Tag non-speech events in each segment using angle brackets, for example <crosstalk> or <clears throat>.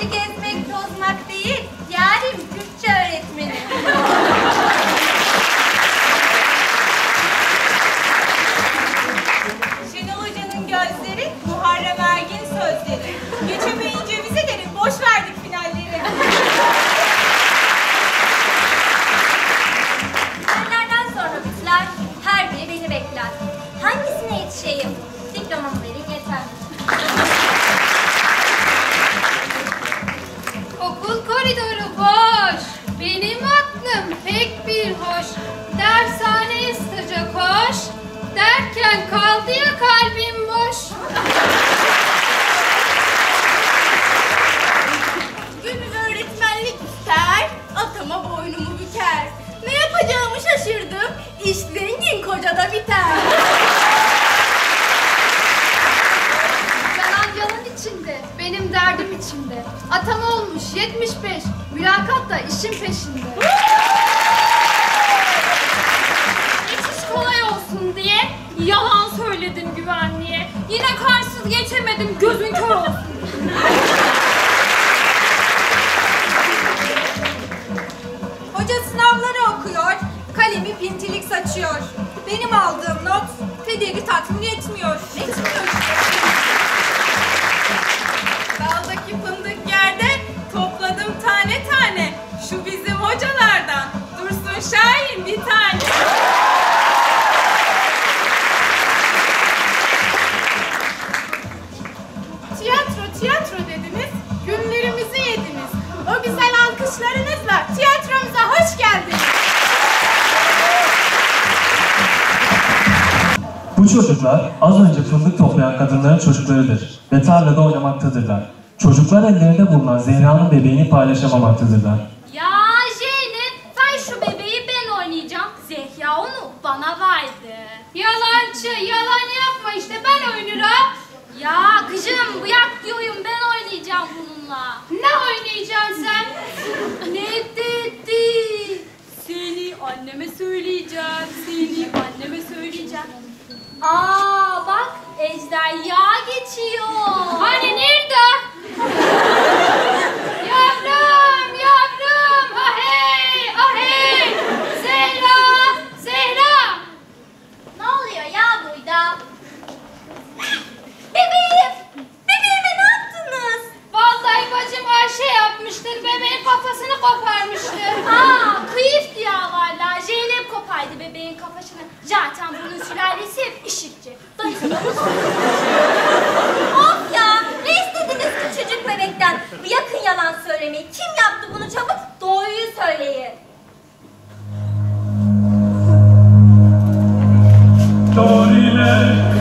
Bizi gezmek, tozmak yüzden kaldı ya kalbim boş. Gönül öğretmenlik ister, atama boynumu büker. Ne yapacağımı şaşırdım, iş zengin kocada biter. Canan canın içinde, benim derdim içimde. Atama olmuş 75, mülakatla işin peşinde. Geçemedim gözün kör olsun. Hoca sınavları okuyor, kalemi pintilik saçıyor. Benim aldığım not Feder'i tatmin etmiyor. Etmiyor işte. Daldaki fındık yerde topladım tane tane. Şu bizim hocalardan. Dursun Şahin bir tane. Bu çocuklar az önce fındık toplayan kadınların çocuklarıdır ve tarlada oynamaktadırlar. Çocuklar ellerinde bulunan Zehra'nın bebeğini paylaşamamaktadırlar. Ya Zeynep ver şu bebeği ben oynayacağım. Zehra onu bana verdi. Yalancı yalan yapma işte ben oynarım. Ya kızım bırak diyorum ben oynayacağım bununla. Ne oynayacaksın sen? ne dedi? Seni anneme söyleyeceğim. Seni anneme söyleyeceğim. Aa bak ejderha geçiyor. Hani nerede? Yavrum, yavrum, ahey, ahey! Zehra, Zehra! Ne oluyor ya burada? Bebeğim, bebeğime ne yaptınız? Vallahi Ayşe yapmıştır, bebeğin kafasını koparmıştır. Aa, kıyıf diyorlarla, Zeynep kopardı bebeğin kafasını. Zaten bunun sülalesi hep işitçi. Of ya! Ne istediniz küçücük bebekten? Bırakın yalan söylemeyi. Kim yaptı bunu çabuk? Doğruyu söyleyin. Hayırdır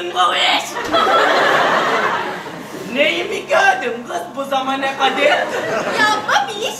da mı yaptın babiş? Neyi mi gördün kız bu zamana kadar? Ya babiş,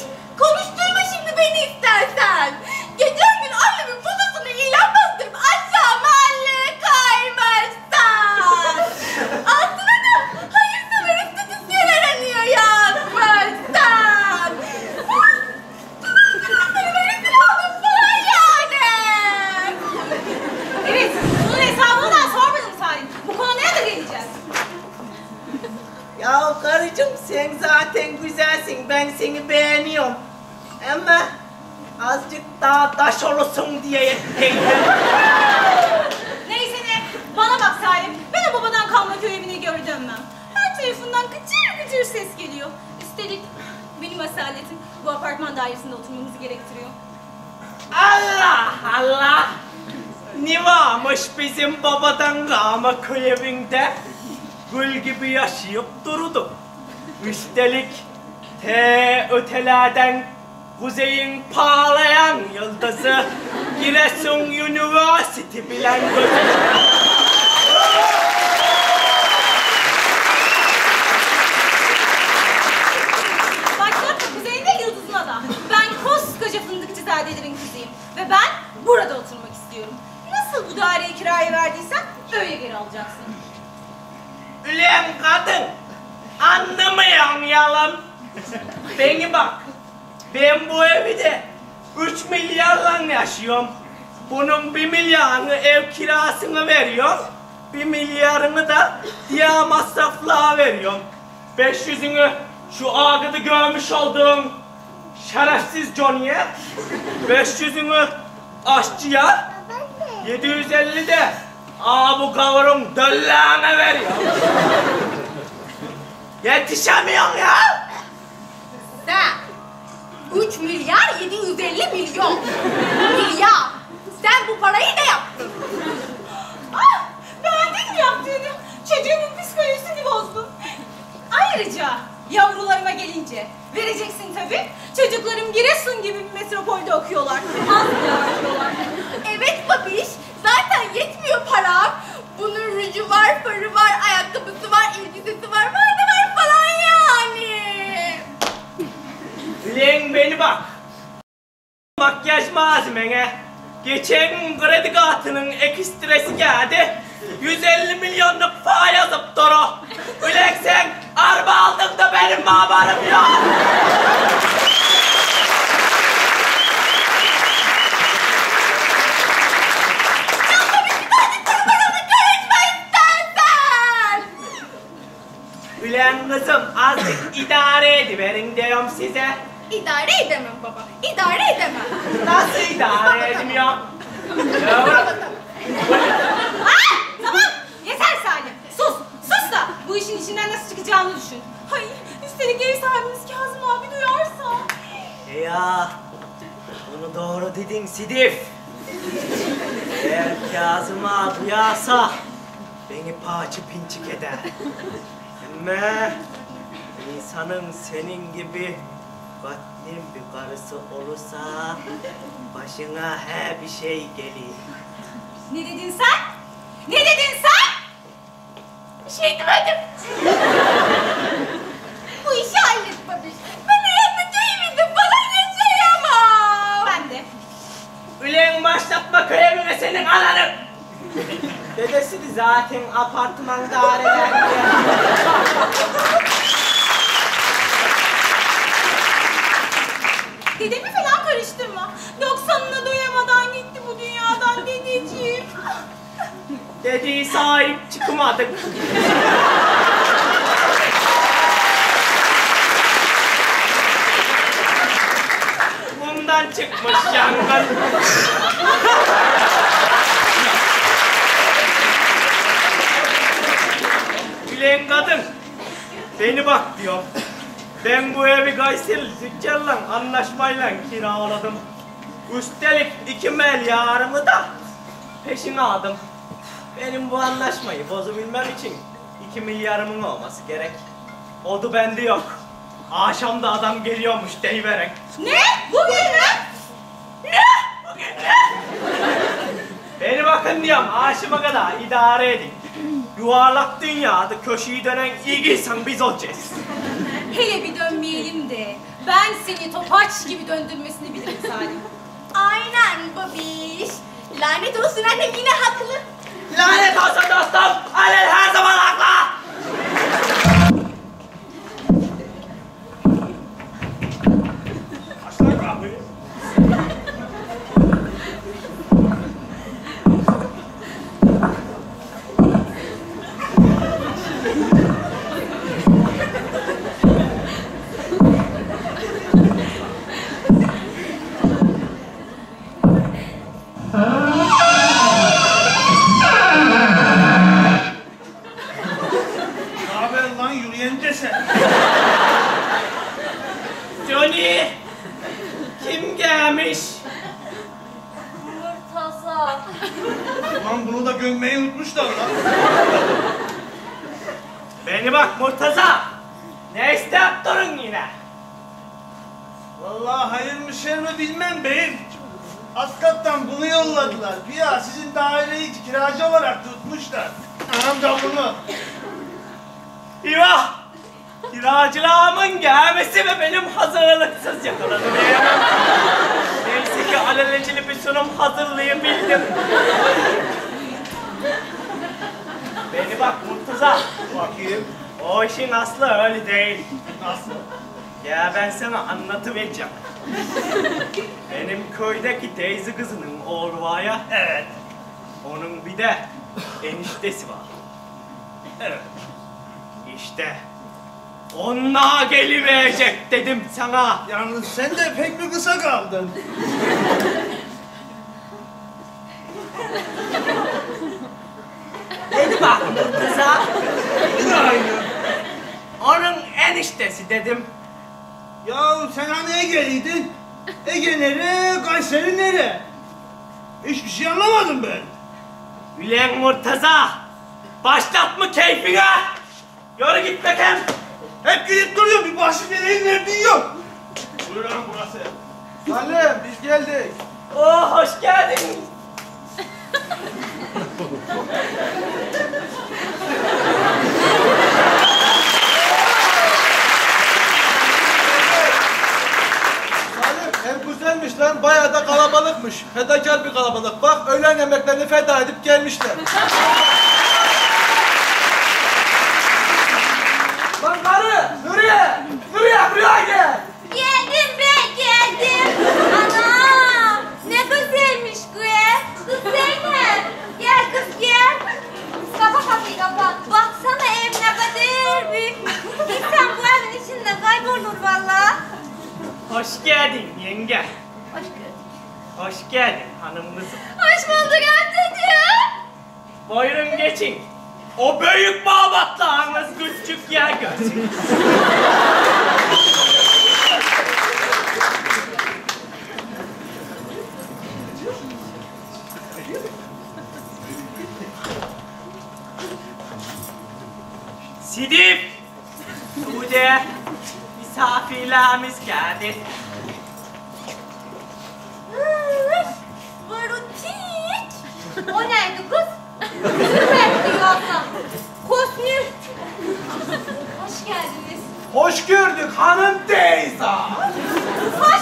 kalma köy evinde? Gül gibi yaşayıp durdu. Üstelik te ötelerden kuzeyin parlayan yıldızı Giresun University bilen gözüküyor. Alacaksın. Ulan kadın! Anlamıyorum yalan. Beni bak. Ben bu evde 3 milyarla yaşıyorum. Bunun bir milyarını ev kirasını veriyorum. Bir milyarını da diğer masraflığa veriyorum. 500'ünü şu ağıdı görmüş olduğun şerefsiz Johnny'e. 500'ünü aşçıya. 750 de Aa bu kavurun döllağına veriyor. Yetişemiyorum ya. Sen 3 milyar 750 milyon. Milyar. Sen bu parayı ne yaptın? Ah! Beğendin mi yaptığını? Çocuğumun psikolojisini bozdun. Ayrıca yavrularıma gelince vereceksin tabii. Çocuklarım Giresun gibi bir metropolde okuyorlar. Harcıyorlar. Evet babiş. Zaten yetmiyor param. Bunun ruju var, farı var, ayakkabısı var, elbisesi var, var da var falan yani. Ulan beni bak. Makyaj malzemene. Geçen kredi kartının ekstresi geldi. 150 milyonluk para yazıp duru. Ulan sen araba aldın da benim haberim yok. Ulan kızım azıcık idare ediverin diyorum size. İdare edemem baba. İdare edemem. Nasıl idare edemiyor? Yavrum. Ah! Tamam! Yeter Salim. Sus! Sus da bu işin içinden nasıl çıkacağını düşün. Ay üstelik ev sahibimiz Kazım abi duyarsa. Ya bunu doğru dedin Sidif. Eğer Kazım ağa duyarsa beni paçı pinçik eder. Ama insanın senin gibi katlim bir karısı olursa başına her bir şey gelir. Ne dedin sen? Ne dedin sen? Bir şey demedim. <laughs> Bu işi hallet babiş. Ben hayatta keyifli falan yaşayamam. Ben de. Ülen başlatma köye senin ananı. Dedesi de zaten apartman dairelerinde. Dedemi falan karıştırma. Doksanına doyamadan gitti bu dünyadan dedeciğim. Dediği sahip çıkmadık. Bundan çıkmış yangın. Gülen kadın, beni bak diyor. Ben bu evi Kayseri dükkanla anlaşmayla kiraladım. Üstelik iki milyarımı da peşine aldım. Benim bu anlaşmayı bozabilmem için iki milyarımın olması gerek. Odu bende yok. Akşamda adam geliyormuş deyiverek. Ne? Bugün mü? Beni bakın diyorum aşıma kadar idare edin. Yuvarlak dünyada köşeyi dönen ilk insan biz olacağız. Hele bir dönmeyelim de ben seni topaç gibi döndürmesini bilirim Salim. Aynen babiş. Lanet olsun annem yine haklı. Lanet olsun dostum. Alel her zaman haklı. Beni bak Murtaza. Ne isteyip durun yine? Vallahi hayır mı şer mi bilmem beyim. Asgat'tan bunu yolladılar. Güya sizin daireyi kiracı olarak tutmuşlar. Anam da bunu. Eyvah! Kiracılığımın gelmesi ve benim hazırlıksız yakaladım. Neyse ki alelacele bir sunum hazırlayabildim. Beni bak Murtaza. Bakayım. O işin aslı öyle değil. Nasıl? Ya ben sana anlatıvereceğim. <laughs> Benim köydeki teyze kızının Orva'ya Evet. onun bir de eniştesi var. Evet. İşte onlar geliverecek dedim sana. Yalnız sen de pek bir kısa kaldın. Dedi bak Murtaza. Yine aynı. Onun eniştesi dedim. Ya sen hani Ege'liydin? Ege nere, Kayseri nere? Hiçbir şey anlamadım ben. Ülen Murtaza. Başlatma keyfine. Yürü git bakayım. Hep gidip duruyor bir başı nereyin verdiğin yok. Buyur hanım burası. Salim biz geldik. Oh hoş geldin. <laughs> Salim ev güzelmiş lan bayağı da kalabalıkmış. Fedakar bir kalabalık. Bak öğlen yemeklerini feda edip gelmişler. <laughs> lan karı! Nuriye! Nuriye buraya gel! Geldim be geldim. Ana ne güzelmiş bu ev. Kız Zeynep. Gel kız gel. Kapat kapıyı kapat. Baksana ev ne kadar büyük. İnsan bu evin içinde kaybolur valla. Hoş geldin yenge. Hoş geldin hanımımız. Hoş bulduk amcacığım. Buyurun geçin. O büyük babatla anız küçük yer görsün. Sidip! Bude misafirlerimiz geldi. O neydi kız? Kısmet diyorsa. Kosmür. Hoş geldiniz. Hoş gördük hanım teyze. Hoş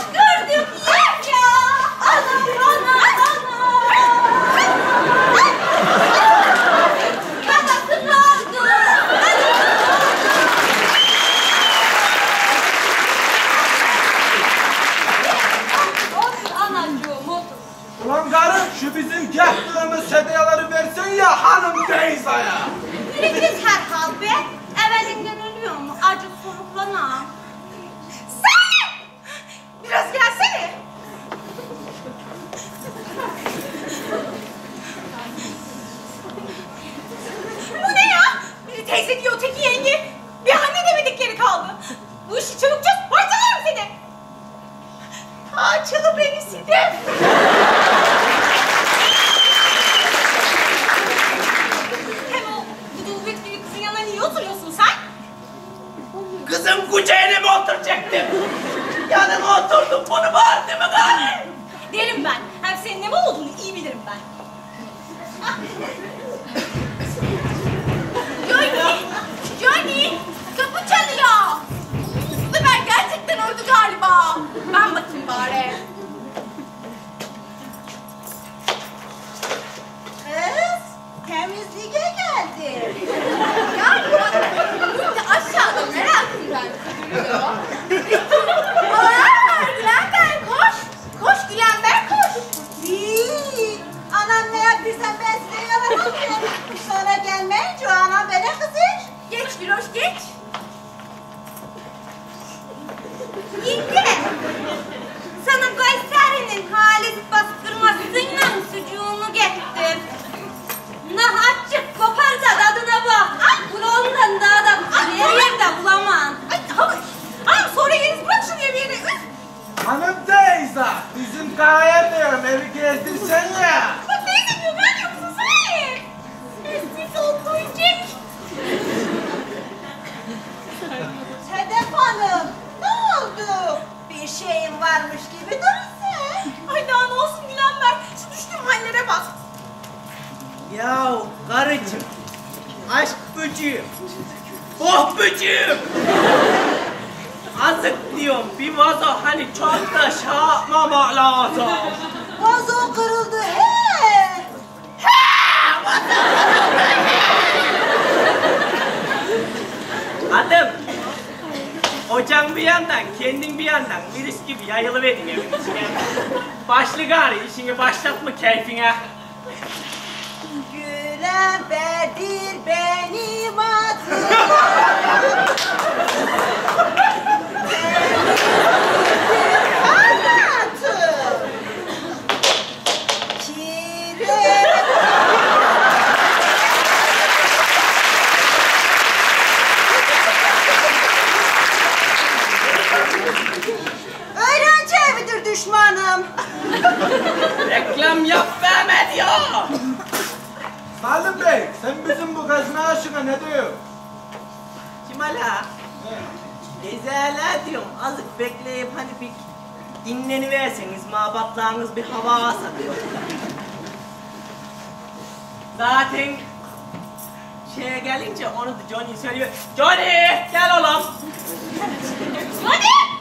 Buradayız aya. Biliriz herhal be. Evvelinden ölüyor mu? Acı soruklana. Sen! Biraz gelsene. Bu ne ya? Biri teyze diyor, öteki yenge. Bir anne demedikleri kaldı. Bu işi çabuk çöz, parçalarım seni. Açılı beni Sidem. Sen bizim bu gazına aşığa ne diyor? Cimala. Ezele diyorum. Azıcık bekleyip hani bir dinleniverseniz mabatlarınız bir hava alsa diyor. Zaten şeye gelince onu da Johnny söylüyor. Johnny gel oğlum. Johnny!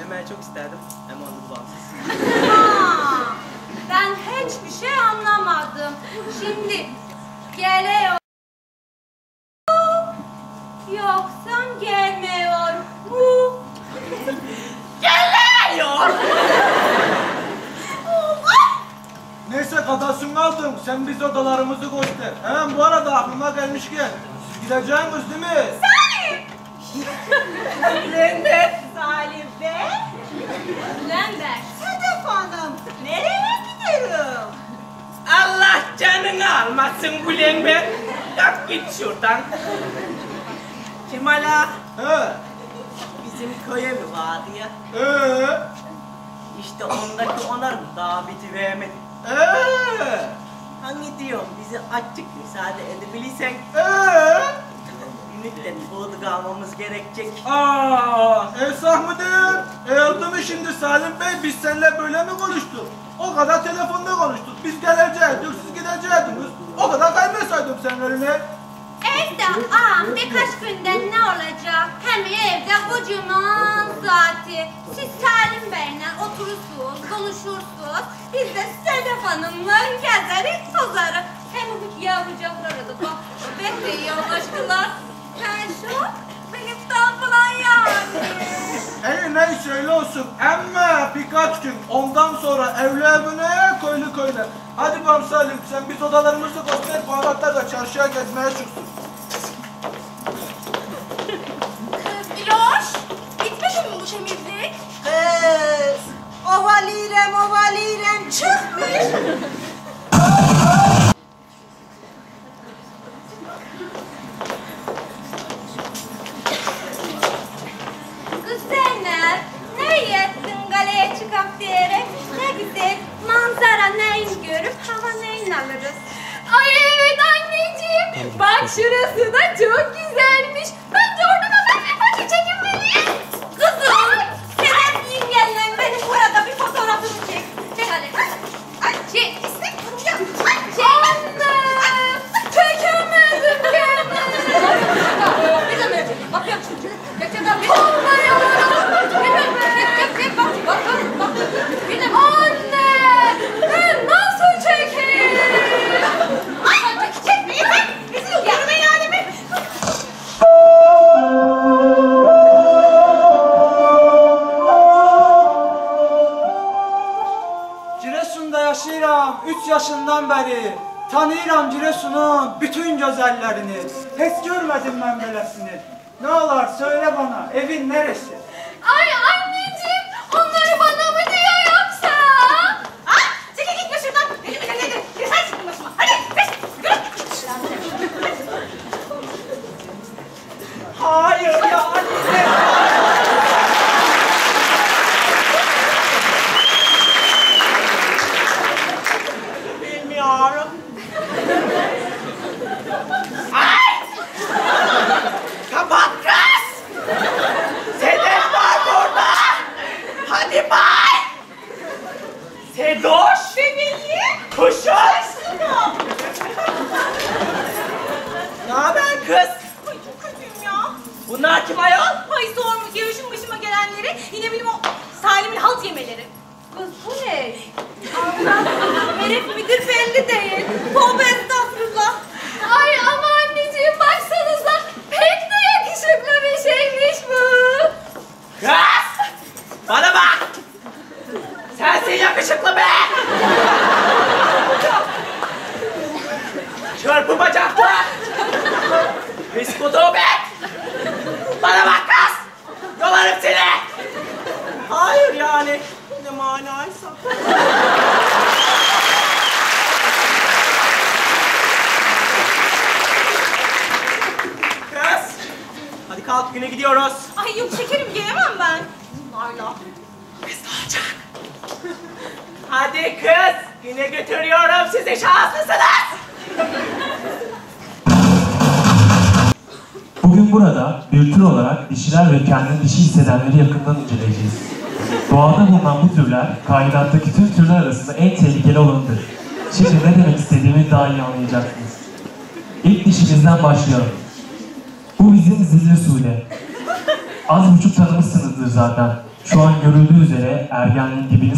Demeye çok isterdim ama onu bağımsız. Ben hiçbir şey anlamadım. Şimdi geliyor. Yoksa gelmiyor mu? Geliyor! Neyse kadasını aldım. Sen biz odalarımızı göster. Hemen bu arada aklıma gelmişken. Gideceğiniz değil mi? Salim Bey. Lambert. Sedef Hanım. Nereye gidiyorum? Allah canını almasın Gülen be. Kalk git şuradan. Kemal ağa, He. bizim köy evi vardı ya. Ee. İşte ondaki onarım daha bitiremedim. Ee. Hani diyorum bizi açık müsaade edebilirsen Ee. Müddet burada kalmamız gerekecek. Aa, Esah mıdır? E oldu mu şimdi Salim Bey? Biz seninle böyle mi konuştuk? O kadar telefonda konuştuk. Biz geleceğiz, siz gidecektiniz. O kadar kaymesaydım senin önüne. Evde ağam birkaç günden ne olacak? Hem evde kocaman zaten. Siz Salim Bey'le oturursunuz, konuşursunuz. Biz de Sedef Hanım'la gezeriz, tozarız. Hem bu yavrucaklara da bak, bekleyin aşkılar. Sen şu, Filip'ten falan yani. E neyse öyle olsun. Ama birkaç gün ondan sonra evli evine, köylü köyüne. Hadi bakalım Salim sen biz odalarımızı göster. Bu adamlar da çarşıya gezmeye çıksın. Diloş, bitmiş mi bu temizlik? Kız, ovalirem ovalirem çıkmış.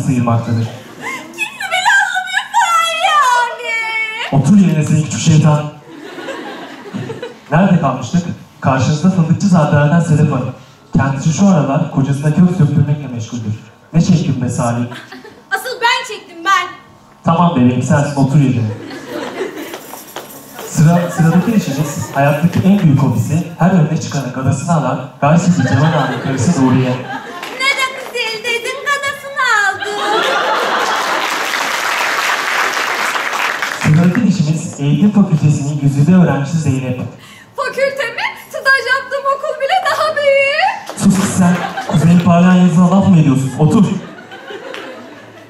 Sıyırmaktadır. Kimse beni anlamıyor falan yani. Otur yerine seni küçük şeytan. Nerede kalmıştık? Karşınızda fındıkçı zadelerden Sedef Hanım. Kendisi şu aralar kocasına kök söktürmekle meşguldür. Ne çektin be Salih? Asıl ben çektim ben. Tamam bebeğim sensin otur yerine. Sıra, sıradaki işimiz hayattaki en büyük hobisi her önüne çıkanı gadasını alan Gaysisi Cemal Ağa'nın karısı Nuriye. Ne de güzel dedin kadasını aldım. Sıradaki işimiz eğitim güzide öğrencisi Zeynep. Fakültemi staj yaptığım okul bile daha büyük. Sus kız sen. Kuzeyin parlayan yazına laf mı ediyorsun? Otur.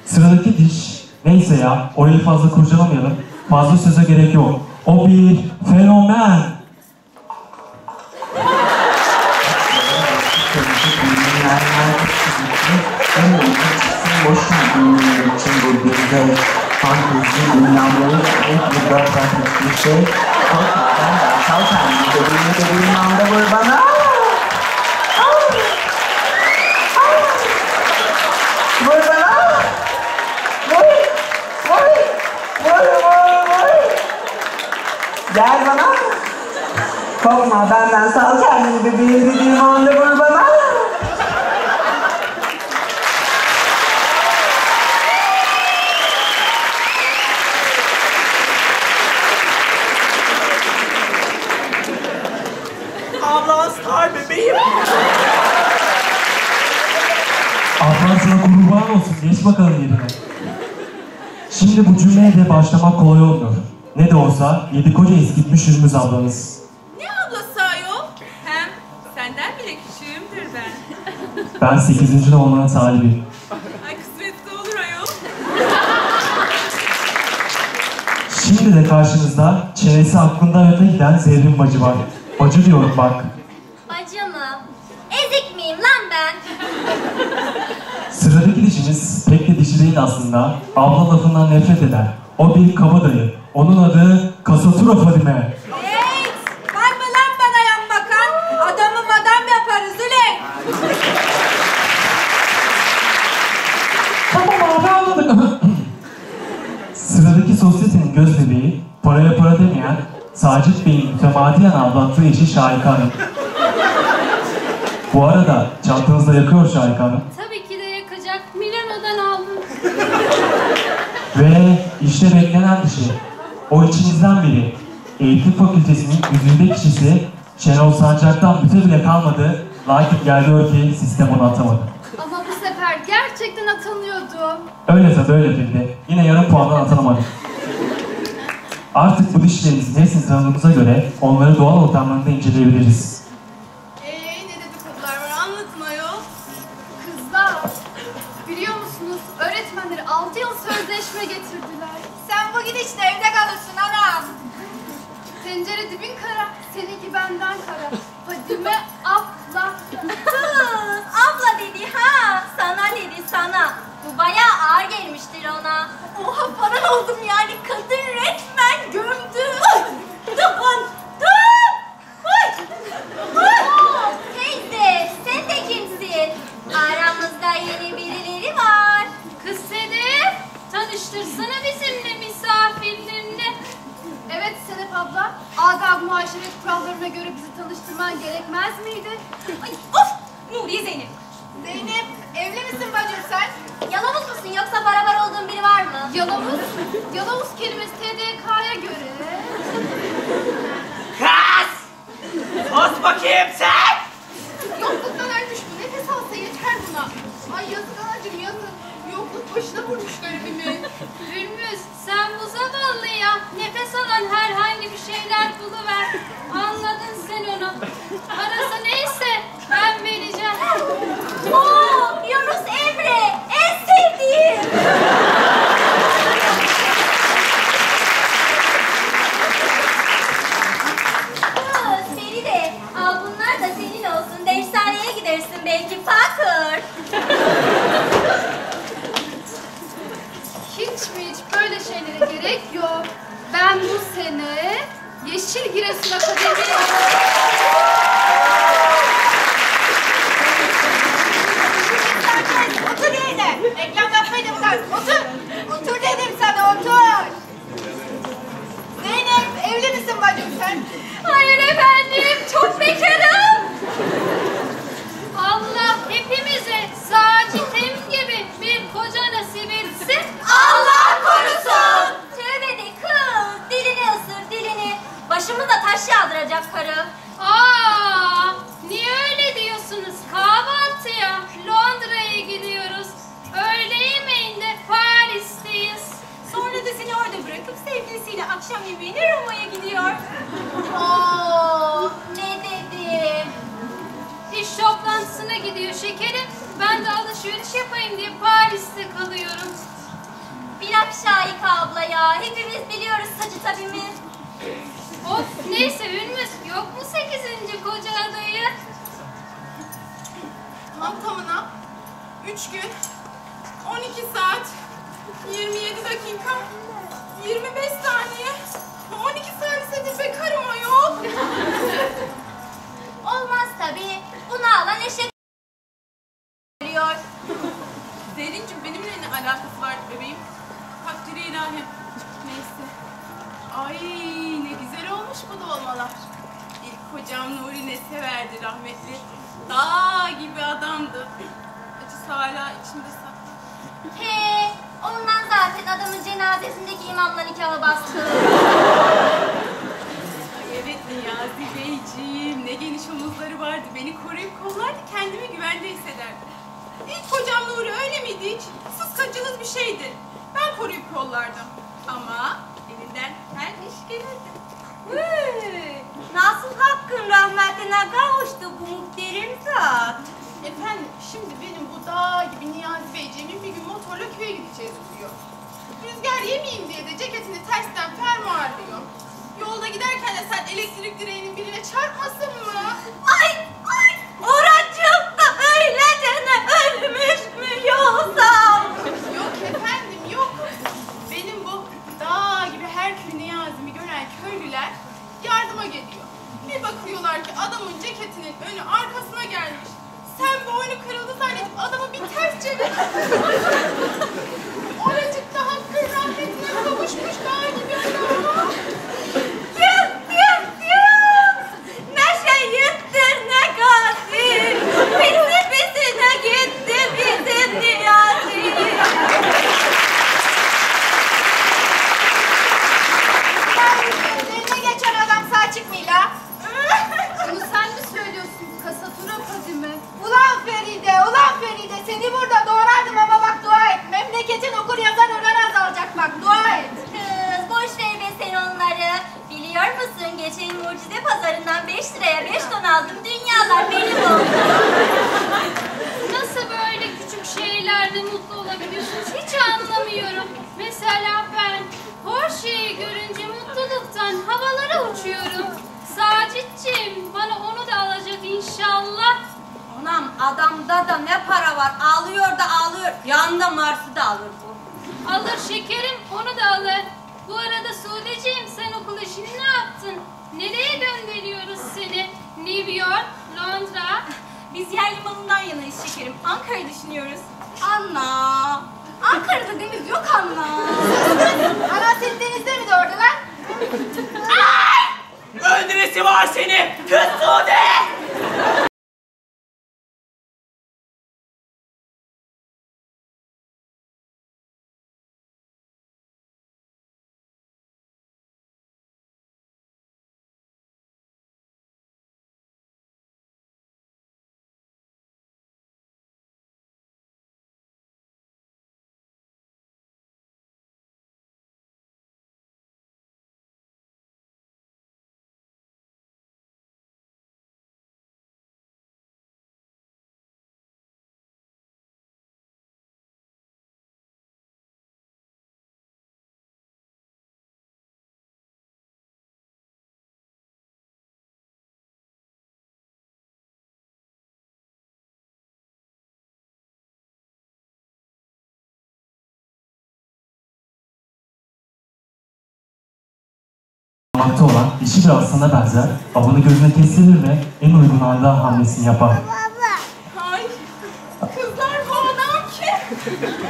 Sıradaki diş. Neyse ya. Orayı fazla kurcalamayalım. Fazla söze gerek yok. O bir fenomen. İçin bu bizde fantezi dünyamları ilk bir dört bir şey. Korkmadan dansal kendi dediğini dediğin anda vur bana. Vur bana. Vur. Vur. Vur vur vur. Gel bana. Korkma benden sal kendini bebeğim dediğim anda vur bana. Ablan star bebeğim. Ablan sana kurban olsun. Geç bakalım yerine. Cümleye de başlamak kolay olmuyor. Ne de olsa yedi koca eskitmiş Hürmüz ablanız. Ne ablası ayol? Hem senden bile küçüğümdür ben. <laughs> Ben 8. olmanın talibiyim. Ay kısmetli olur ayol. Şimdi de karşınızda çenesi aklında öte giden Zerrin bacı var. Bacı diyorum bak. Bacı mı? Ezik miyim lan ben? Sıradaki dişimiz de değil aslında. Abla lafından nefret eder. O bir kabadayı. Onun adı Kasatura Fadime. Hey! Var mı lan bana yan bakan? Adamı madam yaparız ulan. Tamam abi anladık. <clears throat> Sıradaki sosyetenin göz bebeği, paraya para demeyen, Sacit Bey'in mütemadiyen aldattığı eşi Şahika Hanım. Bu arada çantanızda yakıyor Şahika Hanım. Ve işte beklenen kişi. O içinizden biri. Eğitim Fakültesinin yüzünde kişisi Şenol Sancak'tan büte bile kalmadı. Lakin gel gör ki sistem onu atamadı. Ama bu sefer gerçekten atanıyordu. Öyle tabii öyle Feride. Yine yarım puandan atanamadık. Artık bu dişlerimizin hepsini tanıdığımıza göre onları doğal ortamlarında inceleyebiliriz. Seninki benden kara. Fadime abla. Kız, <laughs> abla dedi ha. Sana dedi sana. Bu bayağı ağır gelmiştir ona. Oha falan oldum yani. Kadın resmen gömdü. Dur dur. Ay. Teyze sen de kimsin? Aramızda yeni birileri var. Kız Sedef, tanıştırsana bizimle misafirlerini. Evet Sedef abla, adab muhaşeret kurallarına göre bizi tanıştırman gerekmez miydi? Ay of! Nuriye Zeynep. Zeynep, evli misin bacım sen? Yalavuz musun yoksa barabar olduğun biri var mı? Yalavuz? Yalavuz kelimesi TDK'ya göre. Kız! Sus bakayım sen! Yokluktan ölmüş bu. Nefes alsa yeter buna. Ay yazık anacığım yazık. Başına vurmuş garibimi. Hürmüz sen bu zavallıya nefes alan herhangi bir şeyler buluver. Anladın sen onu. Parası neyse ben vereceğim. Oo, hala içimde saklı. He, ondan zaten adamın cenazesindeki imamla nikahı bastı. Ay evet Niyazi Beyciğim ne geniş omuzları vardı. Beni koruyup kollardı kendimi güvende hissederdim. İlk kocam Nuri öyle miydi hiç? Sıskacınız bir şeydi. Ben koruyup kollardım. Ama elinden her iş gelirdi. Nasıl hakkın rahmetine kavuştu bu muhterem zat? Efendim şimdi benim bu dağ gibi Niyazi Beyciğimin bir gün motorla köye gideceğiz diyor. Rüzgar yemeyeyim diye de ceketini tersten fermuarlıyor. Yolda giderken de sen elektrik direğinin birine çarpmasın mı? Ay, ay, oracık da öylece ölmüş mü yoksa? Yok efendim yok. Benim bu dağ gibi Herkül Niyazi'mi gören köylüler yardıma geliyor. Bir bakıyorlar ki adamın ceketinin önü arkasına gelmiş. Sen boynu kırıldı zannedip adamı bir ters çevir. Oracıkta hakkın rahmetine kavuşmuş dağ gibi adam. Geçen mucize pazarından 5 liraya 5 ton aldım. Dünyalar benim oldu. Nasıl böyle küçük şeylerde mutlu olabiliyorsunuz hiç anlamıyorum. Mesela ben Porsche'yi görünce mutluluktan havalara uçuyorum. Sacitciğim bana onu da alacak inşallah. Anam adamda da ne para var. Ağlıyor da ağlıyor. Yanında Mars'ı da alır bu. Alır şekerim onu da alır. Bu arada Suudeciğim sen okul işini ne yaptın? Nereye gönderiyoruz seni? New York, Londra. Biz yer limanından yanayız şekerim. Ankara'yı düşünüyoruz. Anna. Ankara'da deniz yok Anna. Ana senin denizde mi doğurdular? Öldüresi var seni! Kız Sude! bulunmakta olan dişi bir aslana benzer, avını gözüne kestirir ve en uygun anda hamlesini yapar. Baba! Hay! Kızlar bu adam kim?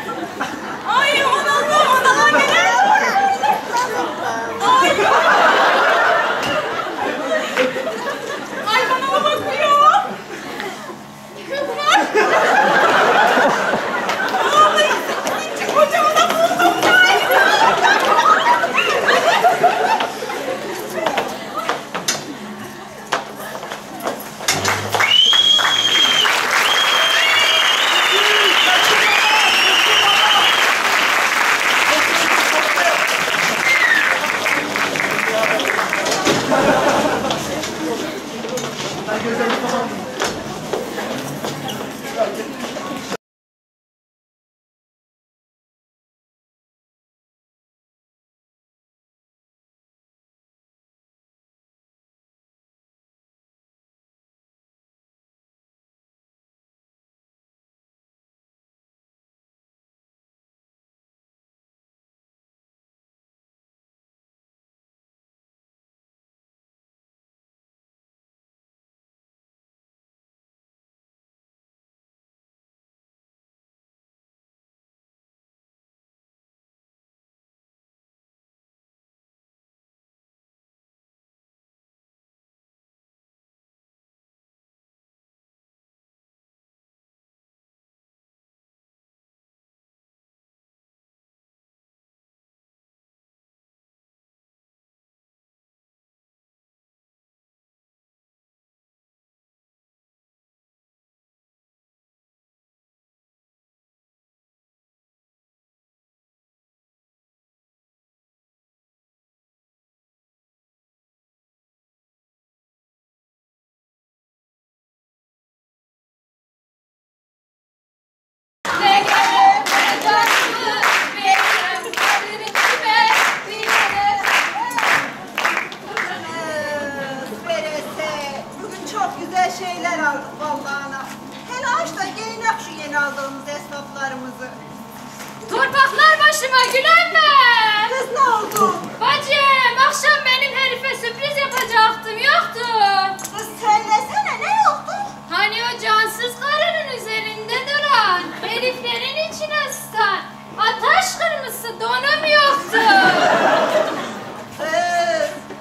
yoksa donum yoktu.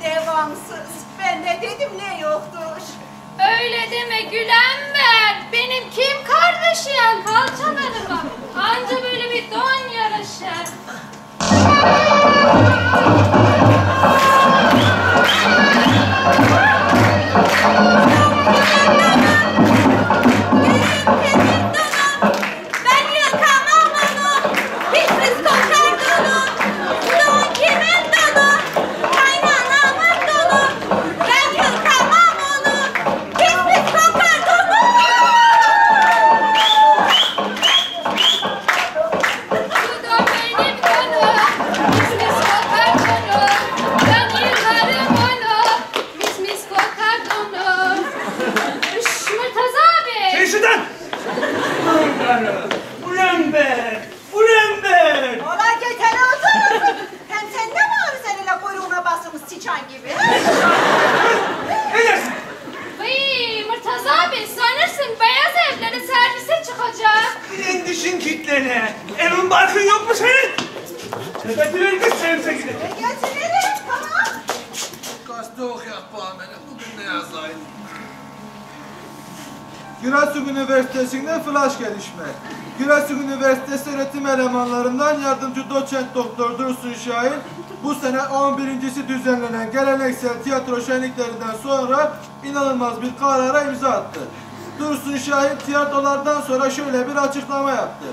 Devamsız. Ben de dedim ne yoktur. Öyle deme Gülenber. Benim kim kardeşim? Kalçalarıma. Anca böyle bir don yaraşır. sonra inanılmaz bir karara imza attı. Dursun Şahin tiyatrolardan sonra şöyle bir açıklama yaptı.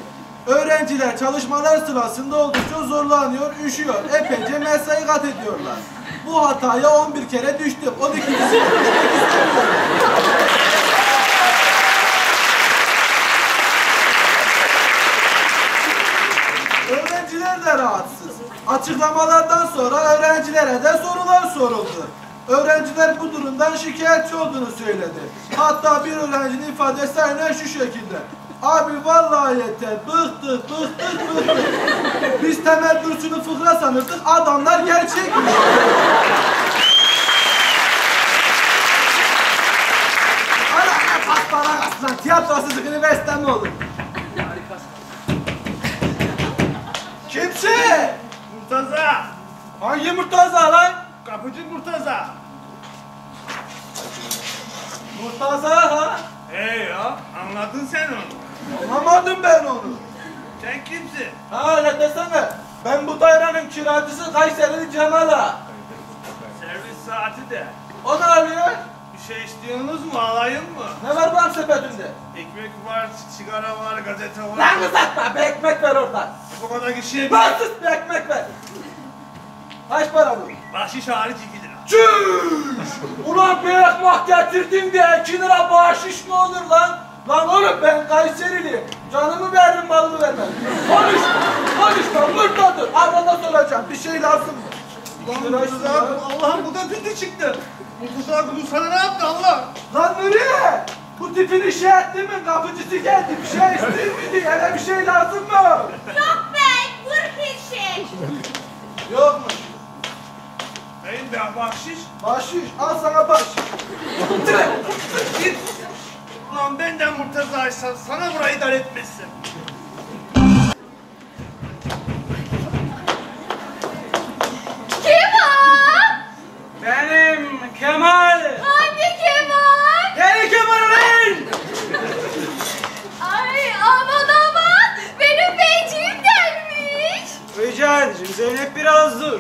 Öğrenciler çalışmalar sırasında oldukça zorlanıyor, üşüyor, epeyce mesai kat ediyorlar. Bu hataya 11 kere düştüm, 12. düşmek. Öğrenciler de rahatsız. Açıklamalardan sonra öğrencilere de sorular soruldu. Öğrenciler bu durumdan şikayetçi olduğunu söyledi. Hatta bir öğrencinin ifadesi aynen şu şekilde. Abi vallahi yeter. Bıktık, bıktık, bıktık. Biz temel duruşunu fıkra sanırdık. Adamlar gerçekmiş. Ana ne patlana kaslan. Tiyatrosuzluk üniversite mi olur? Kimsin? Murtaza. Hangi Murtaza lan? Kapıcı Murtaza. Murtaza ha? Hey ya, anladın sen onu. Anlamadım ben onu. Sen kimsin? Ha ne desene. Ben bu dairenin kiracısı Kayseri'li Cemal'a. Servis saati de. O ne arıyor? Bir şey istiyorsunuz mu, alayım mı? Ne var benim sepetinde? Ekmek var, sigara var, gazete var. Lan uzatma bir ekmek ver oradan. Bu kadar kişiye Lan sus bir ekmek ver. Kaç para bu? Bahşiş hariç 2 lira. Çüş! Ulan bir ekmek getirdim diye 2 lira bahşiş mi olur lan? Lan oğlum ben Kayseriliyim. Canımı veririm malımı vermem. Konuşma, konuşma burada dur. Arada soracağım bir şey lazım mı? Lan Murtaza, Allah'ım bu da kötü çıktı. Murtaza bu sana ne yaptı Allah? Lan nereye? Bu tipin işe etti mi? Kapıcısı geldi bir şey ister miydi? Hele bir şey lazım mı? Yok bey, vur bir şey. Yokmuş. Benim de bahşiş. Bahşiş al sana bahşiş. Git. Ulan benden Murtaza'ysa sana burayı dar etmesin. O? Benim Kemal. Hangi Kemal? Deli Kemal lan! Ay aman aman benim beyciğim gelmiş. Rica edeceğim Zeynep biraz dur.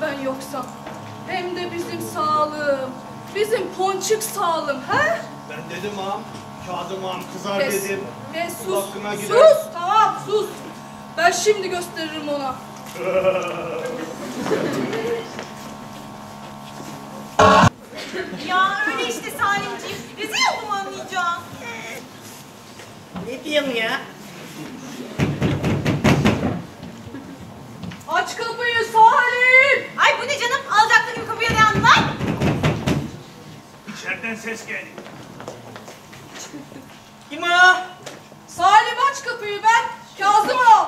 ben yoksam. Hem de bizim sağlığım. Bizim ponçik sağlığım. He? Ben dedim ağam. Kazım ağam kızar Kes. dedim. Ve sus. Sus. Tamam sus. Ben şimdi gösteririm ona. ya öyle işte Salimciğim. Rezil oldum anlayacağım. ne diyorsun ya? Aç kapıyı Salim. Ay bu ne canım? Alacaklı gibi kapıya dayan lan. İçeriden ses geldi. Kim o? Salim aç kapıyı ben. Kazım'ım.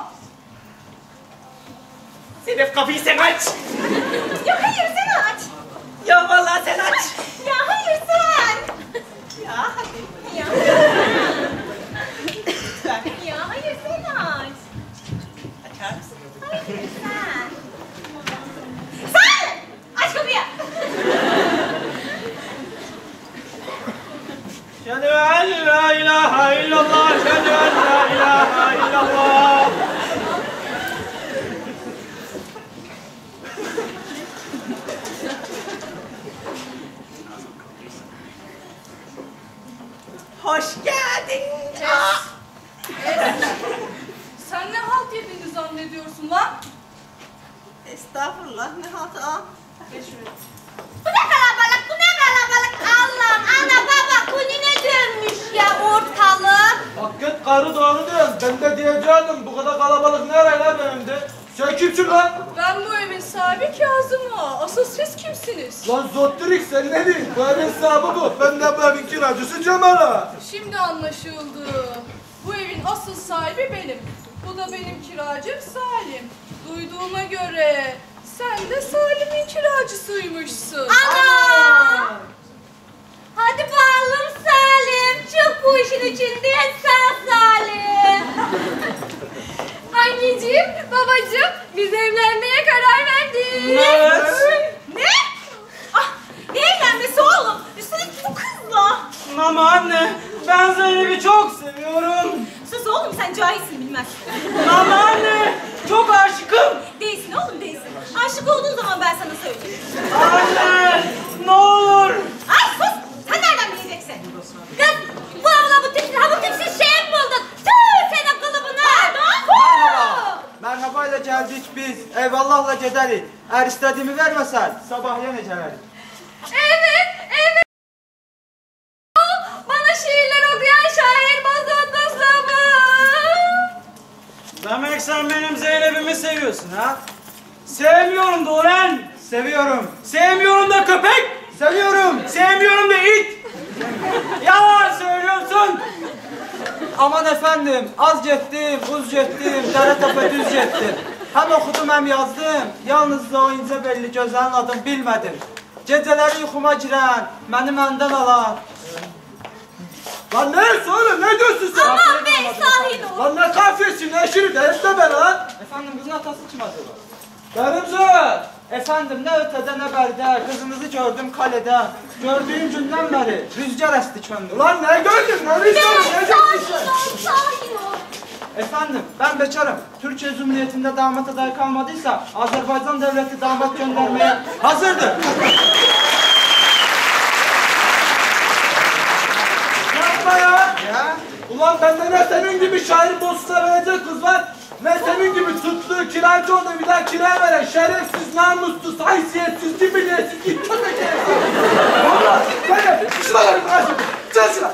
Sedef kapıyı sen aç. ya hayır sen aç. Ya vallahi sen aç. ya hayır sen. ya hadi. Ya. Sen! Sen! Aç kapıyı! Şehadu ilahe illallah, şehadu ilahe illallah. Hoş geldin. Aa! Sen ne halt yediğini zannediyorsun lan? Estağfurullah ne halt ha? Geç şuraya. Bu ne kalabalık bu ne kalabalık Allah'ım ana baba bu ne dönmüş ya ortalık. Hakikat karı doğru diyorsun. Ben de diyeceğim bu kadar kalabalık nereye lan önümde? Sen kimsin lan? Ben bu evin sahibi Kazım Ağa. Asıl siz kimsiniz? Lan Zottirik sen ne diyorsun? Bu evin sahibi bu. Ben de bu evin kiracısı Cemal Ağa. Şimdi anlaşıldı. Bu evin asıl sahibi benim. Bu da benim kiracım Salim. Duyduğuma göre sen de Salim'in kiracısıymışsın. Ana! Hadi bakalım Salim. Çık bu işin içinden sen Salim. <laughs> Anneciğim, babacığım biz evlenmeye karar verdik. Ne? Ah, ne evlenmesi oğlum? Üstelik bu kızla. Ama anne ben Zeynep'i çok seviyorum. Sus oğlum sen cahilsin bilmezsin. Ama anne çok aşıkım. Değilsin oğlum değilsin. Aşık olduğun zaman ben sana söyleyeyim. Anne ne olur. Ay sus! Sen nereden bileceksin? Kız bu abla bu tipsiz, ha bu tipsiz şey mi buldun? Tüh senin kılıbına. Merhaba. Merhaba ile geldik biz. Eyvallahla gedərik. Eğer istediğimi vermesen sabah yenə gələrik. Evet, Demek sen benim Zeynep'imi seviyorsun ha? Sevmiyorum Doren. Seviyorum. Sevmiyorum da köpek. Seviyorum. Sevmiyorum da it. Yalan söylüyorsun. Aman efendim, az getdim, uz getdim, dərə təpə düz getdim. Həm oxudum, həm yazdım. Yalnız da o incə belli gözəlin adını bilmədim. Gecələri yuxuma girən, məni məndən alan. Lan ne söyle ne diyorsun sen? Aman be sahin ol. Lan ne kahvesin ne şirin derste ben lan. Efendim, qızın atası kim acaba? Zor. Efendim, nə ötədə, nə bərdə, qızınızı gördüm kaledə. Gördüyüm gündən bəri rüzgar əsti könlüm. Lan ne gördün ne rüzgarı ne gördün sen? ol, sakin ol. Efendim, ben bekarım. Türkiye Cumhuriyeti'nde damat adayı kalmadıysa Azerbaycan devleti damat göndermeye hazırdır. Yapma ya. Ya, Ulan bende ne senin gibi şair bozusuna verecek kız var. Ne senin gibi tuttuğu kiracı oldu bir daha kira veren şerefsiz, namussuz, haysiyetsiz, cibiliyetsiz, git köpek herif. Valla böyle şuna verin karşım. Çal şuna.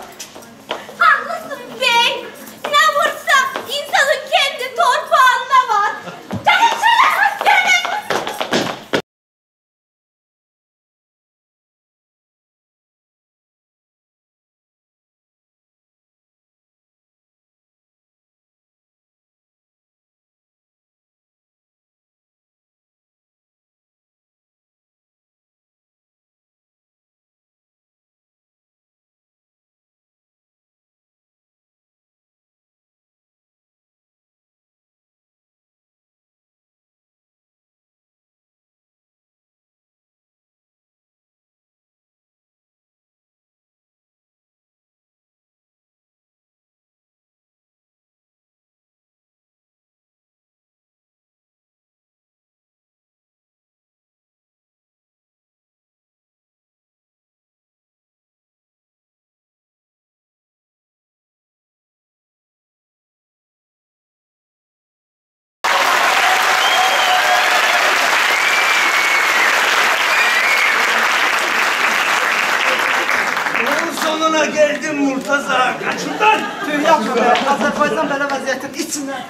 Sonuna geldim Murtaza. Kaçımdan. tüh yapma be. Azerbaycan böyle vaziyetin içine.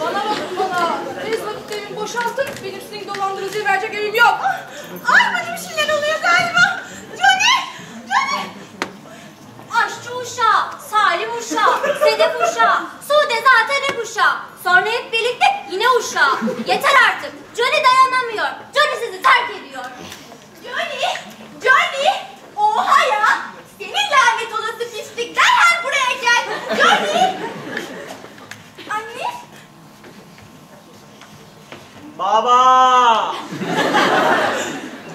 Bana bakın bana. Tez vakit evimi boşaltın. Benim sizin dolandırıcıya verecek evim yok. Ay bana bir şeyler oluyor galiba. Johnny, Johnny. Aşçı uşağı, Salim uşağı, Sedef uşağı, Sude zaten hep uşağı. Sonra hep birlikte yine uşağı. Yeter artık. Johnny dayanamıyor. Johnny sizi terk ediyor. Johnny, Johnny. Oha ya. Senin lanet olası pislik. Buraya gel. Johnny. Anne. Baba!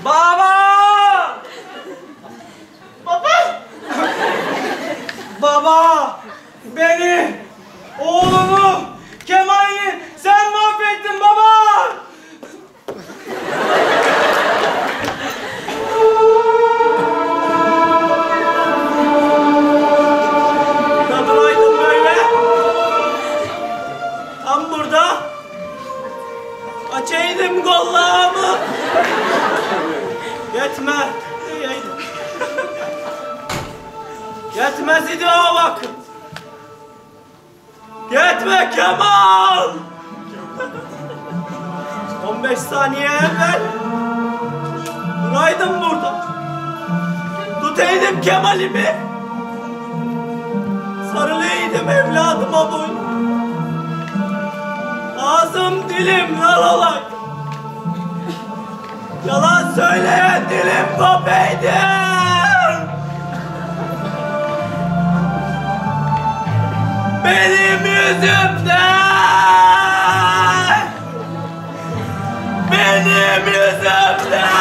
Baba! Baba! Baba! Beni, oğlumu, Yetmez idi o vakit. Yetme Kemal. <laughs> 15 saniye evvel duraydım burada. Tutaydım Kemal'imi. Sarılıydım evladıma boyun. Ağzım dilim yalalaydı. Yalan söyleyen dilim kopeydi. Benim yüzümden. Benim yüzümden.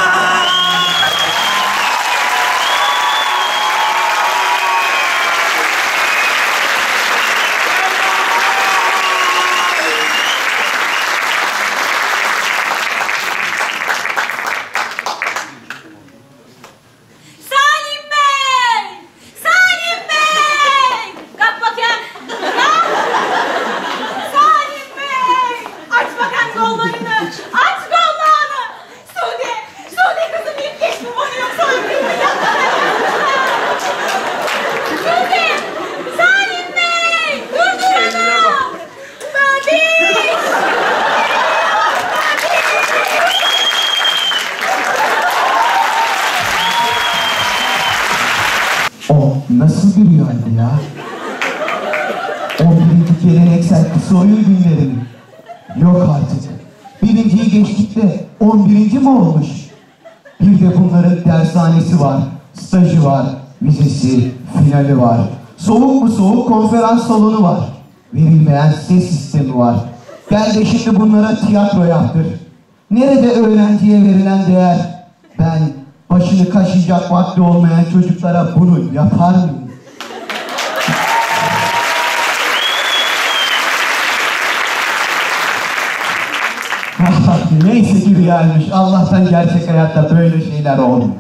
Salim Bey! Salim Bey! Kalk bakayım. Kalk. Salim Bey! Aç bakayım kollarını. Aç kollarını. Sude, Sude kızım ilk geç mi bana yoksa öldürür mü? Sude! Salim Bey! Durdur onu! Babiş! O nasıl bir rüyaydı ya? O birinci geleneksel kısa oyun günleri mi? Yok artık. Birinciyi geçtik de on birinci mi olmuş? Bir de bunların dershanesi var, stajı var, vizesi, finali var. Soğuk mu soğuk konferans salonu var. Verilmeyen ses sistemi var. Gel de şimdi bunlara tiyatro yaptır. Nerede öğrenciye verilen değer? Ben başını kaşıyacak vakti olmayan çocuklara bunu yapar mıyım? Neyse ki rüyaymış. Allah'tan gerçek hayatta böyle şeyler olmuyor.